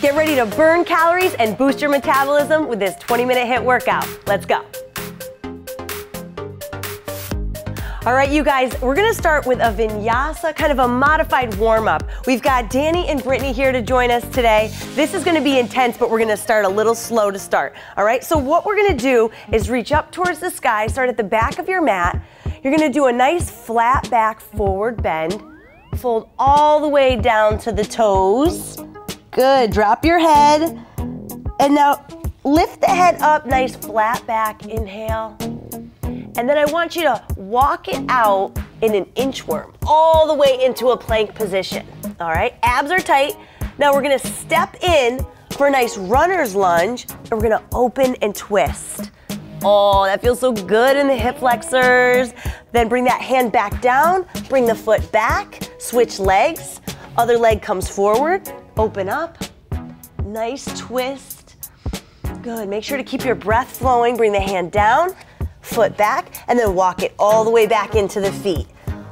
Get ready to burn calories and boost your metabolism with this 20 minute HIIT workout. Let's go. All right, you guys, we're gonna start with a vinyasa, kind of a modified warm up. We've got Danny and Brittany here to join us today. This is gonna be intense, but we're gonna start a little slow to start. All right, so what we're gonna do is reach up towards the sky, start at the back of your mat. You're gonna do a nice flat back forward bend. Fold all the way down to the toes. Good, drop your head. And now lift the head up, nice flat back, inhale. And then I want you to walk it out in an inchworm, all the way into a plank position. All right, abs are tight. Now we're gonna step in for a nice runner's lunge, and we're gonna open and twist. Oh, that feels so good in the hip flexors. Then bring that hand back down, bring the foot back, switch legs. Other leg comes forward, open up. Nice twist. Good, make sure to keep your breath flowing. Bring the hand down, foot back, and then walk it all the way back into the feet.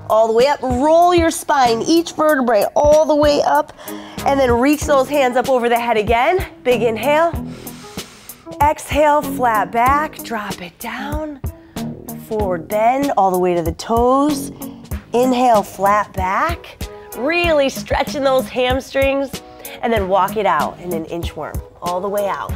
All the way up, roll your spine, each vertebrae all the way up, and then reach those hands up over the head again. Big inhale. Exhale, flat back, drop it down. Forward bend all the way to the toes. Inhale, flat back. Really stretching those hamstrings. And then walk it out in an inchworm, all the way out.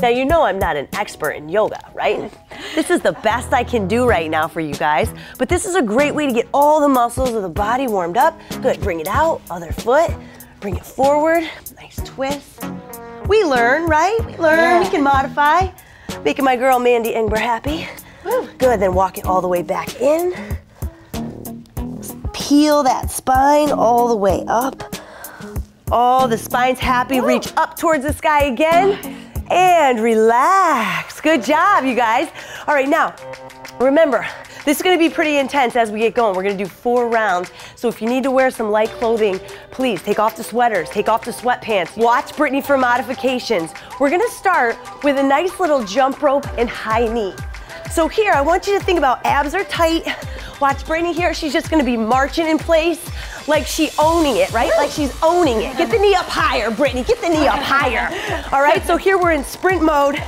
Now, you know I'm not an expert in yoga, right? This is the best I can do right now for you guys, but this is a great way to get all the muscles of the body warmed up. Good, bring it out, other foot, bring it forward, nice twist. We learn, right? We learn, yeah. we can modify. Making my girl Mandy Ingber happy. Woo. Good, then walk it all the way back in. Peel that spine all the way up. Oh, the spine's happy. Reach up towards the sky again and relax. Good job, you guys. All right, now, remember, this is gonna be pretty intense as we get going. We're gonna do four rounds. So if you need to wear some light clothing, please take off the sweaters, take off the sweatpants. Watch Brittany for modifications. We're gonna start with a nice little jump rope and high knee. So here, I want you to think about abs are tight. Watch Brittany here, she's just gonna be marching in place like she owning it, right? Like she's owning it. Get the knee up higher, Brittany, get the knee up higher. All right, so here we're in sprint mode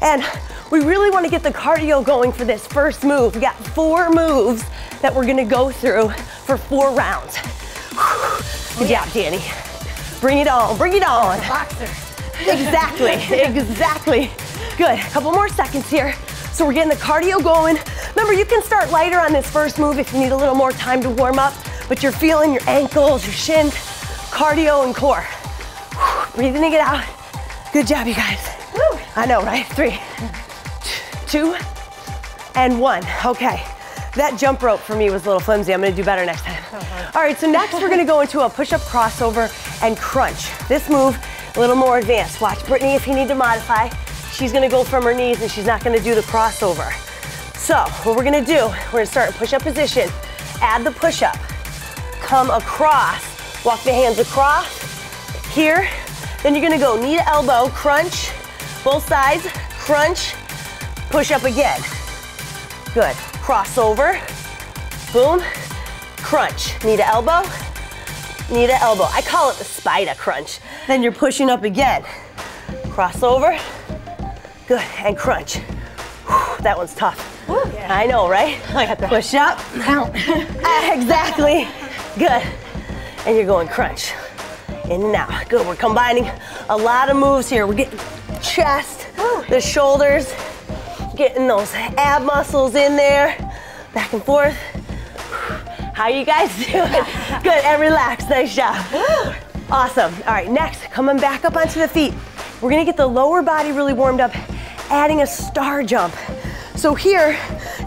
and we really wanna get the cardio going for this first move. We got four moves that we're gonna go through for four rounds. Good job, Danny. Bring it on, bring it on. Boxer. Exactly, exactly. Good, a couple more seconds here. So we're getting the cardio going. Remember, you can start lighter on this first move if you need a little more time to warm up, but you're feeling your ankles, your shins, cardio, and core. Breathing it out. Good job, you guys. Woo. I know, right? Three, two, and one. Okay. That jump rope for me was a little flimsy. I'm gonna do better next time. Uh-huh. All right, so next we're gonna go into a push-up crossover and crunch. This move, a little more advanced. Watch Brittany if you need to modify. She's gonna go from her knees and she's not gonna do the crossover. So what we're gonna do, we're gonna start in push-up position, add the push-up, come across, walk the hands across, here, then you're gonna go knee to elbow, crunch, both sides, crunch, push up again. Good, cross over, boom, crunch, knee to elbow, knee to elbow. I call it the spider crunch. Then you're pushing up again. cross over, Good, and crunch. Whew, that one's tough. Yeah. I know, right? I got that. Push up. Count. Uh, exactly. Good. And you're going crunch. In and out. Good, we're combining a lot of moves here. We're getting chest, the shoulders, getting those ab muscles in there, back and forth. How you guys doing? Good, and relax, nice job. Awesome. All right, next, coming back up onto the feet. We're gonna get the lower body really warmed up adding a star jump. So here,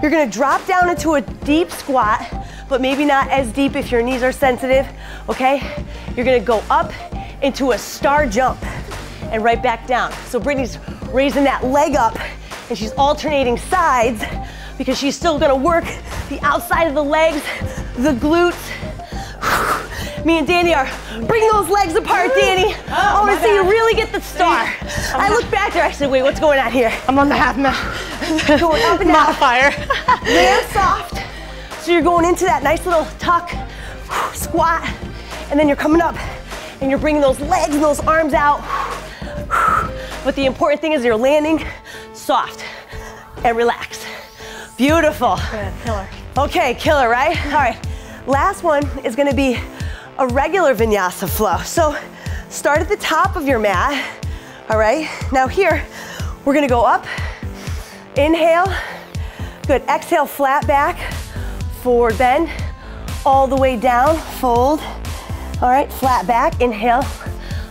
you're gonna drop down into a deep squat, but maybe not as deep if your knees are sensitive, okay? You're gonna go up into a star jump and right back down. So Brittany's raising that leg up and she's alternating sides because she's still gonna work the outside of the legs, the glutes, me and Danny are. Bring those legs apart, Danny. Oh, I want to see you really get the star. I look back there. I said, wait, what's going on here? I'm on the half mat. going up and down. Modifier. Land soft. So you're going into that nice little tuck, squat, and then you're coming up and you're bringing those legs and those arms out. But the important thing is you're landing soft and relax. Beautiful. Good, killer. Okay, killer, right? All right. Last one is gonna be a regular vinyasa flow. So start at the top of your mat, all right? Now here, we're gonna go up, inhale, good, exhale, flat back, forward bend, all the way down, fold, all right, flat back, inhale,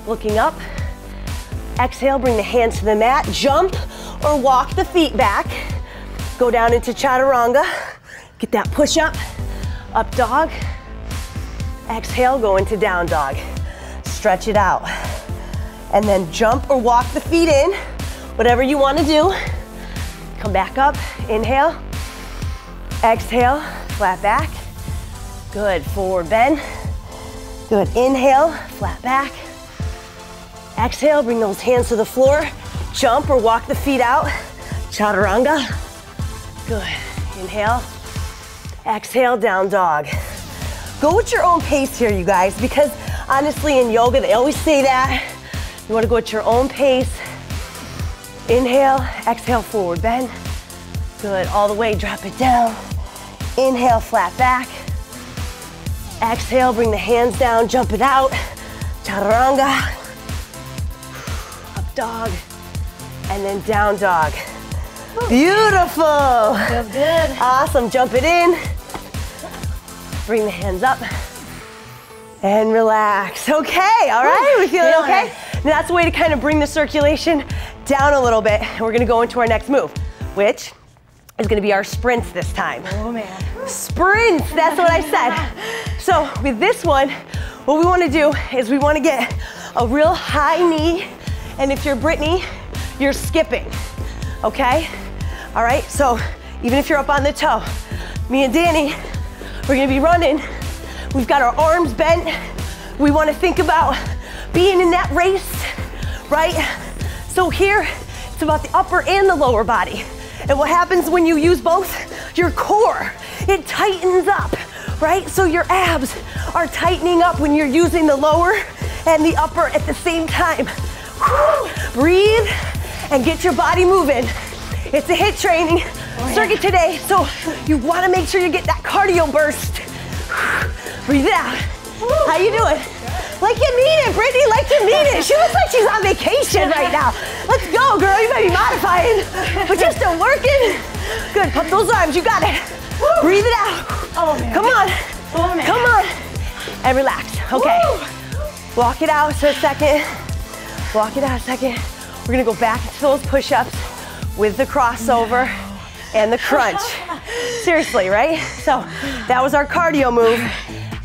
looking up, exhale, bring the hands to the mat, jump or walk the feet back, go down into chaturanga, get that push up, up dog, exhale, go into down dog, stretch it out, and then jump or walk the feet in, whatever you wanna do, come back up, inhale, exhale, flat back, good, forward bend, Good, inhale, flat back. Exhale, bring those hands to the floor. Jump or walk the feet out. Chaturanga. Good, inhale. Exhale, down dog. Go at your own pace here, you guys, because honestly in yoga, they always say that. You wanna go at your own pace. Inhale, exhale, forward bend. Good, all the way, drop it down. Inhale, flat back. Exhale, bring the hands down, jump it out. Chaturanga. Up dog. And then down dog. Beautiful. Feels good. Awesome, jump it in. Bring the hands up. And relax. Okay, all right, we feeling okay? it. Now that's a way to kind of bring the circulation down a little bit. And we're gonna go into our next move, which is gonna be our sprints this time. Oh man. Sprints, that's what I said. So with this one, what we wanna do is we wanna get a real high knee, and if you're Brittany, you're skipping, okay? All right, so even if you're up on the toe, me and Danny, we're gonna be running. We've got our arms bent. We wanna think about being in that race, right? So here, it's about the upper and the lower body. And what happens when you use both? Your core, it tightens up, right? So your abs are tightening up when you're using the lower and the upper at the same time. Whew. Breathe and get your body moving. It's a HIIT training circuit today, so you wanna make sure you get that cardio burst. Breathe it out. How you doing? Like you mean it, Brittany, like you mean it. She looks like she's on vacation right now. Let's go, girl. You might be modifying, but you're still working. Good, pump those arms, you got it. Breathe it out. Oh man. Come on, Oh man. come on. And relax, okay. Walk it out for a second. Walk it out a second. We're gonna go back into those push-ups with the crossover and the crunch. Seriously, right? So that was our cardio move.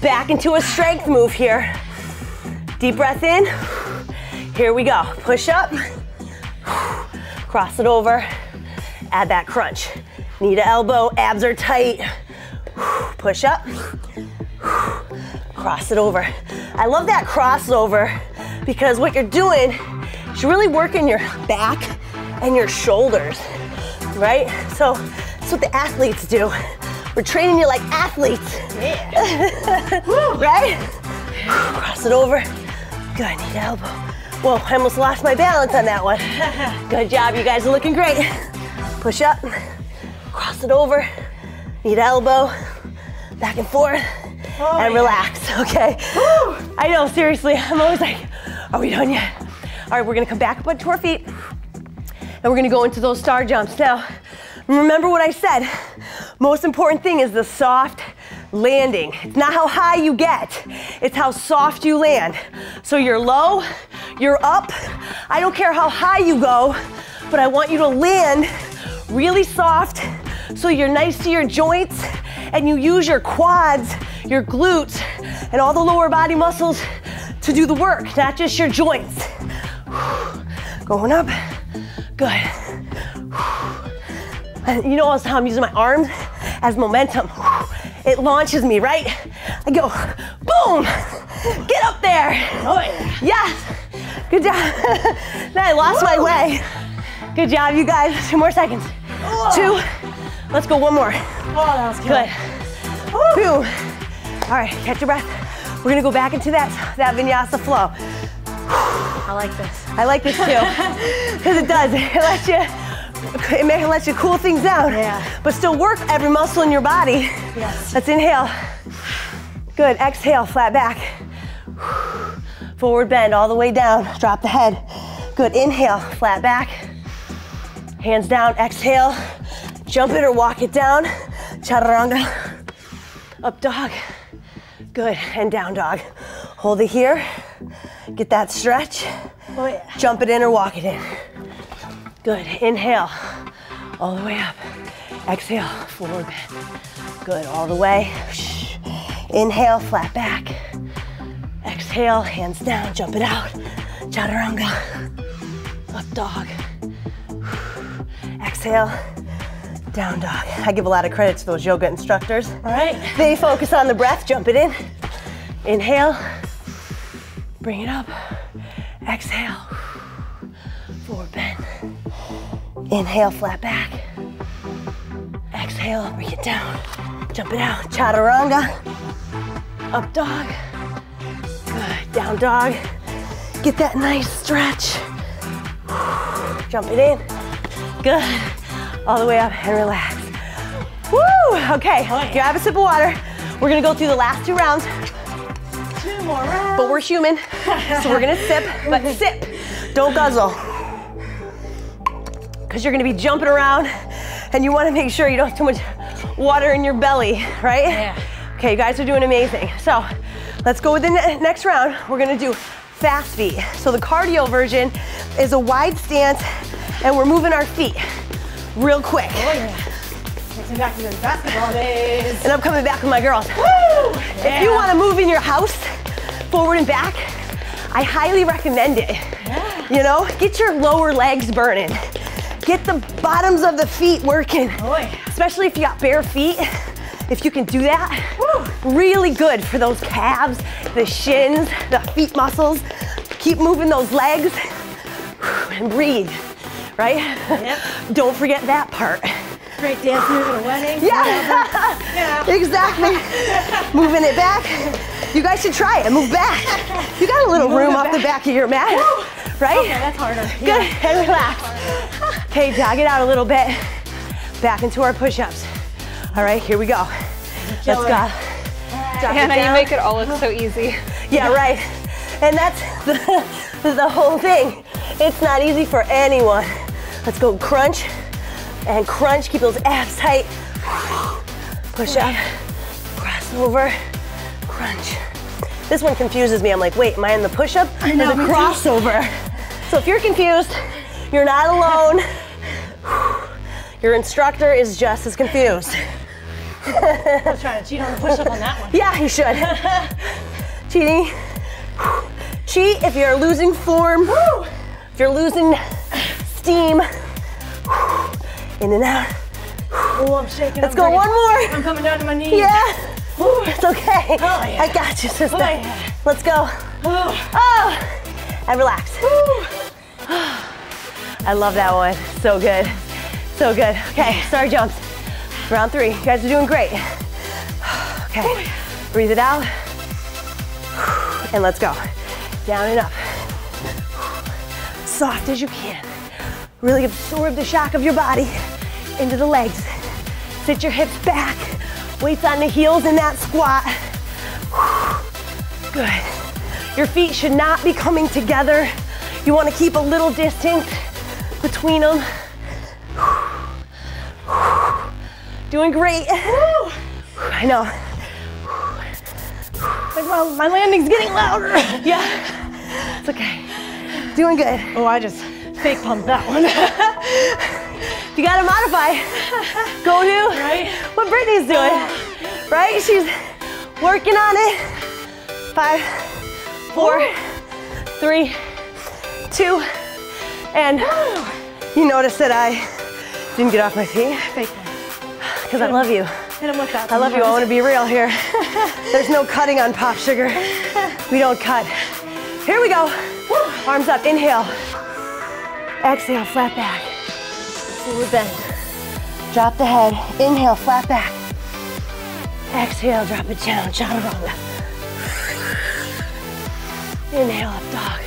Back into a strength move here. Deep breath in. Here we go. Push up. Cross it over. Add that crunch. Knee to elbow, abs are tight. Push up. Cross it over. I love that crossover because what you're doing is you're really working your back and your shoulders, right? So that's what the athletes do. We're training you like athletes, Yeah. right? Cross it over. Good, knee to elbow. Whoa, I almost lost my balance on that one. Good job, you guys are looking great. Push up, cross it over, knee to elbow, back and forth, oh, and relax, okay? I know, seriously, I'm always like, are we done yet? All right, we're gonna come back up onto our feet, and we're gonna go into those star jumps. Now, remember what I said. Most important thing is the soft landing. It's not how high you get, it's how soft you land. So you're low, you're up. I don't care how high you go, but I want you to land really soft so you're nice to your joints and you use your quads, your glutes, and all the lower body muscles to do the work, not just your joints. Going up. Good. And you know notice how I'm using my arms as momentum. It launches me, right? I go, boom! Get up there! Oh yeah. Yes! Good job. now I lost my way. Good job, you guys. Two more seconds. Two. Let's go one more. Oh, that was Good. Boom. All right, catch your breath. We're gonna go back into that, that vinyasa flow. I like this. I like this too, because it does. It lets you, it may let you cool things down, Yeah. but still work every muscle in your body. Yes. Let's inhale. Good, exhale, flat back. Forward bend all the way down, drop the head. Good, inhale, flat back. Hands down, exhale. Jump it or walk it down. Chaturanga. Up dog. Good, and down dog. Hold it here. Get that stretch. Oh yeah. Jump it in or walk it in. Good. Inhale. All the way up. Exhale. Forward bend. Good. All the way. Inhale. Flat back. Exhale. Hands down. Jump it out. Chaturanga. Up dog. Exhale. Down dog. I give a lot of credit to those yoga instructors. All right. They focus on the breath, jump it in. Inhale, bring it up. Exhale, forward bend. Inhale, flat back. Exhale, bring it down. Jump it out. Chaturanga. Up dog. Good. Down dog. Get that nice stretch. Jump it in. Good. All the way up and relax. Woo! Okay, grab a sip of water. We're gonna go through the last two rounds, Two more rounds. But we're human, so we're gonna sip, but sip, don't guzzle. Because you're gonna be jumping around and you wanna make sure you don't have too much water in your belly, right? Yeah. Okay, you guys are doing amazing. So let's go with the ne- next round. We're gonna do fast feet. So the cardio version is a wide stance and we're moving our feet real quick. Oh yeah. Back to the basketball days. And I'm coming back with my girls. Woo! If you want to move in your house, forward and back, I highly recommend it. You know, get your lower legs burning. Get the bottoms of the feet working. Yeah. Especially if you got bare feet. If you can do that, really good for those calves, the shins, the feet muscles. Keep moving those legs and breathe, right? Yep. Don't forget that part. Great dance move at a wedding. Yeah, Yeah. exactly. Moving it back. You guys should try it. Move back. You got a little Move room it off the back. back of your mat, right? Okay, that's harder. Good, and relax. Okay, jog it out a little bit. Back into our push-ups. All right, here we go. Let's go. Drop Hannah, you make it all look so easy. Yeah, right. And that's the, the whole thing. It's not easy for anyone. Let's go crunch and crunch. Keep those abs tight. Push up, cross over, crunch. This one confuses me. I'm like, wait, am I in the push up? I know, the crossover. So if you're confused, you're not alone. Your instructor is just as confused. I was trying to cheat on the push up on that one. Yeah, you should. Cheating. Cheat if you're losing form. If you're losing steam. In and out. Oh, I'm shaking. Let's I'm go one more. I'm coming down to my knees. Yeah. It's okay. Oh, yeah. I got you, sister. Oh, yeah. Let's go. Oh. Oh, and relax. I love that one. So good. So good. Okay, star jumps. Round three. You guys are doing great. Okay, oh, breathe it out. And let's go. Down and up. Soft as you can. Really absorb the shock of your body into the legs. Sit your hips back. Weights on the heels in that squat. Good. Your feet should not be coming together. You want to keep a little distance between them. Doing great. I know. Like, well, my landing's getting louder. Yeah. It's okay. Doing good. Oh, I just fake pumped that one. You gotta modify. Go to Right? what Brittany's doing. Right? She's working on it. Five, four, three, two, and you notice that I didn't get off my feet because I love you. Hit him with that. I love you. I want to be real here. There's no cutting on POPSUGAR. We don't cut. Here we go. Arms up. Inhale. Exhale. Flat back. Forward bend. Drop the head. Inhale. Flat back. Exhale. Drop it down. Chaturanga. Inhale, up dog.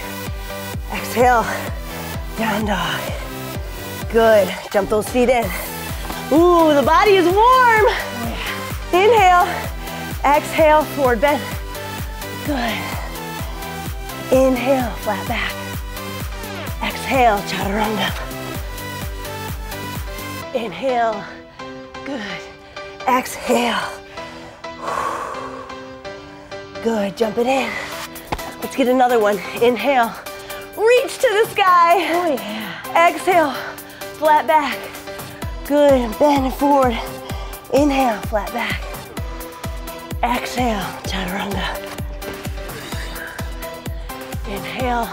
Exhale, down dog. Good. Jump those feet in. Ooh, the body is warm. Inhale, exhale, forward bend. Good. Inhale, flat back. Exhale, chaturanga. Inhale, good. Exhale. Good, jump it in. Let's get another one. Inhale, reach to the sky. Oh yeah. Exhale, flat back. Good, bend forward. Inhale, flat back. Exhale, chaturanga. Inhale.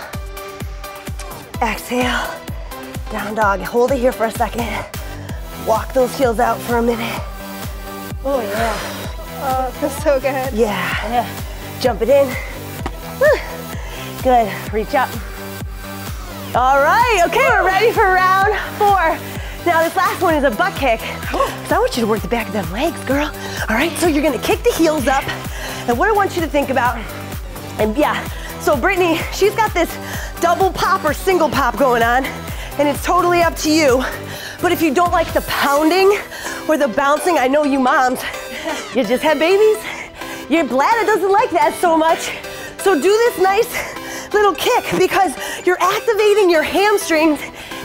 Exhale. Down dog. Hold it here for a second. Walk those heels out for a minute. Oh yeah. Oh, it feels so good. Yeah. Yeah. Jump it in. Good. Reach up. All right. Okay, we're ready for round four. Now this last one is a butt kick. So I want you to work the back of them legs, girl. All right. So you're gonna kick the heels up, and what I want you to think about, and yeah. So Brittany, she's got this double pop or single pop going on, and it's totally up to you. But if you don't like the pounding or the bouncing, I know you moms, you just had babies. Your bladder doesn't like that so much. So do this nice little kick because you're activating your hamstrings.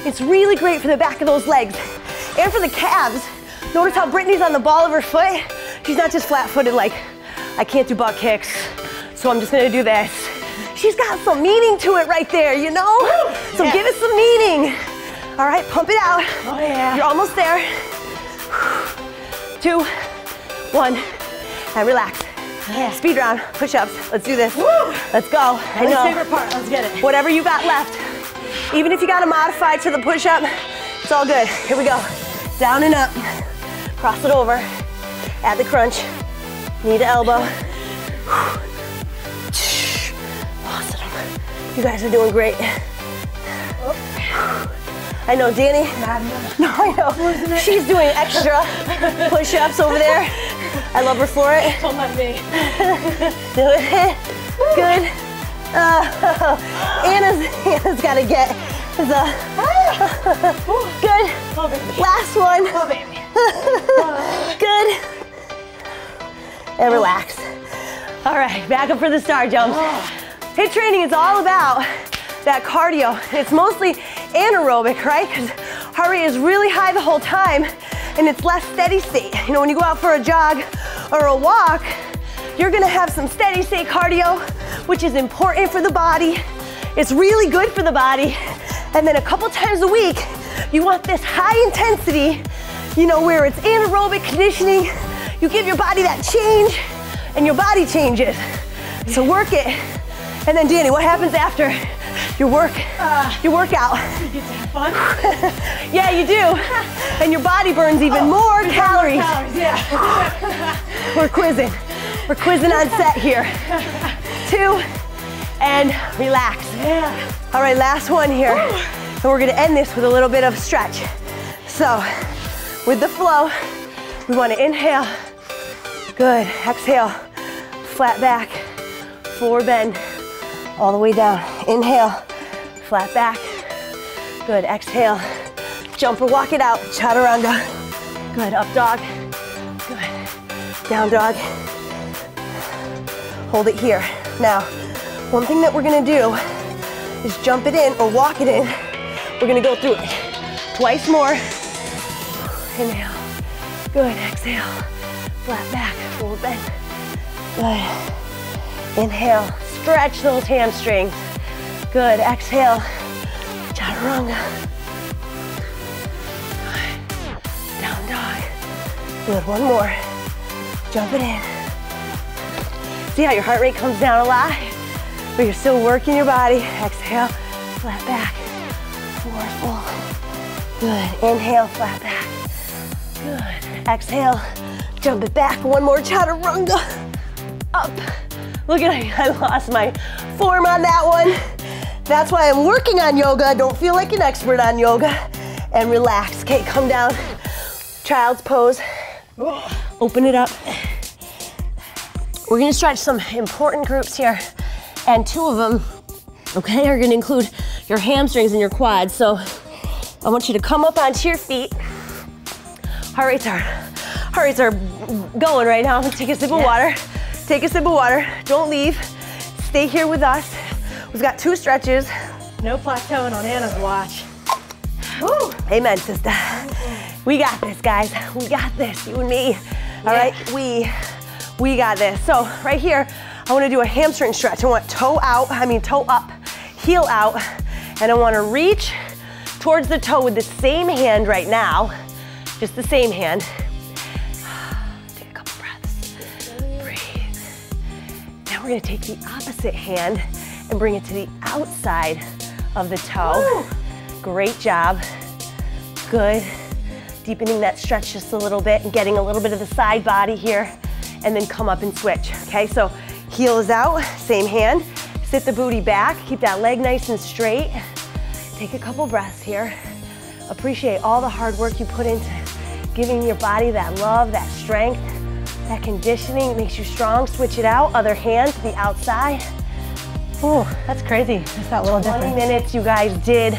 It's really great for the back of those legs and for the calves. Notice how Brittany's on the ball of her foot. She's not just flat footed like, I can't do butt kicks, so I'm just gonna do this. She's got some meaning to it right there, you know? So Yeah. give it some meaning. All right, pump it out. Oh yeah. You're almost there. Two, one, and relax. Yeah. Speed round, push-ups. Let's do this. Woo! Let's go. I My know. favorite part. Let's get it. Whatever you got left. Even if you got to modify to the push-up, it's all good. Here we go. Down and up. Cross it over. Add the crunch. Knee to elbow. Awesome. You guys are doing great. Oh. I know, Danny. No, I know. She's doing extra push-ups over there. I love her for it. Don't let me. Do it. Good. Uh, Anna's, Anna's got to get the. Good. Oh. Last one. Oh baby. Good. And relax. All right, back up for the star jumps. HIIT training is all about that cardio. It's mostly anaerobic, right? Because heart rate is really high the whole time and it's less steady state. You know, when you go out for a jog or a walk, you're gonna have some steady state cardio, which is important for the body. It's really good for the body. And then a couple times a week, you want this high intensity, you know, where it's anaerobic conditioning. You give your body that change and your body changes. So work it. And then Danny, what happens after your work, ah. your workout? You get to have fun. Yeah, you do. And your body burns even oh, more calories. Calories, yeah. We're quizzing. We're quizzing on set here. Two, and relax. Yeah. All right, last one here. And we're gonna end this with a little bit of stretch. So, with the flow, we wanna inhale. Good, exhale. Flat back, forward bend, all the way down. Inhale, flat back. Good, exhale. Jump or walk it out, chaturanga. Good, up dog. Good, down dog. Hold it here. Now, one thing that we're gonna do is jump it in or walk it in. We're gonna go through it twice more. Inhale. Good. Exhale. Flat back. Forward bend. Good. Inhale. Stretch those hamstrings. Good. Exhale. Chaturanga. Down dog. Good. One more. Jump it in. See how your heart rate comes down a lot? But you're still working your body. Exhale, flat back. Four, full. Good. Inhale, flat back. Good. Exhale, jump it back. One more chaturanga. Up. Look at me. I lost my form on that one. That's why I'm working on yoga. Don't feel like an expert on yoga. And relax. Okay, come down. Child's pose. Open it up. We're gonna stretch some important groups here, and two of them okay, are gonna include your hamstrings and your quads. So I want you to come up onto your feet. Heart rates are, heart rates are going right now. Take a sip of water. Take a sip of water. Don't leave. Stay here with us. We've got two stretches. No plateauing on Anna's watch. Woo. Amen, sister. We got this, guys. We got this, you and me. All right, we, we got this. So right here, I wanna do a hamstring stretch. I want toe out, I mean toe up, heel out, and I wanna reach towards the toe with the same hand right now, just the same hand. We're gonna take the opposite hand and bring it to the outside of the toe. Great job. Good. Deepening that stretch just a little bit and getting a little bit of the side body here and then come up and switch. Okay, so heel is out, same hand. Sit the booty back, keep that leg nice and straight. Take a couple breaths here. Appreciate all the hard work you put into giving your body that love, that strength, that conditioning. Makes you strong. Switch it out. Other hand to the outside. Oh, that's crazy. Just that little 20 difference. minutes you guys did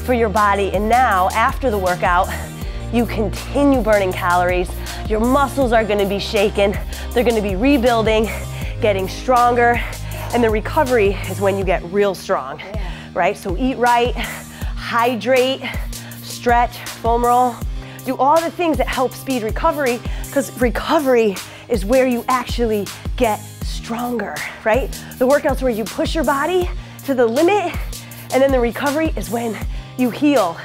for your body. And now, after the workout, you continue burning calories. Your muscles are gonna be shaken. They're gonna be rebuilding, getting stronger. And the recovery is when you get real strong, right? So eat right, hydrate, stretch, foam roll. Do all the things that help speed recovery because recovery is where you actually get stronger, right? The workouts where you push your body to the limit, and then the recovery is when you heal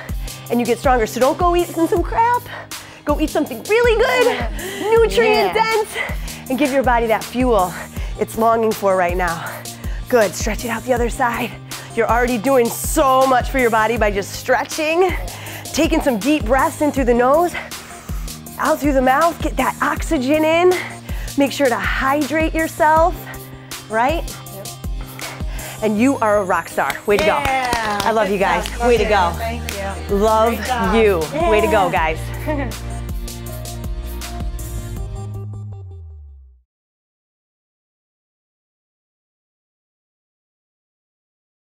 and you get stronger. So don't go eating some crap. Go eat something really good, nutrient dense, and give your body that fuel it's longing for right now. Good, stretch it out the other side. You're already doing so much for your body by just stretching, taking some deep breaths in through the nose, out through the mouth, get that oxygen in. Make sure to hydrate yourself, right? And you are a rock star. Way to go. Yeah. I love Good you guys. Way to go. Thank you. Love you. Way to go, guys.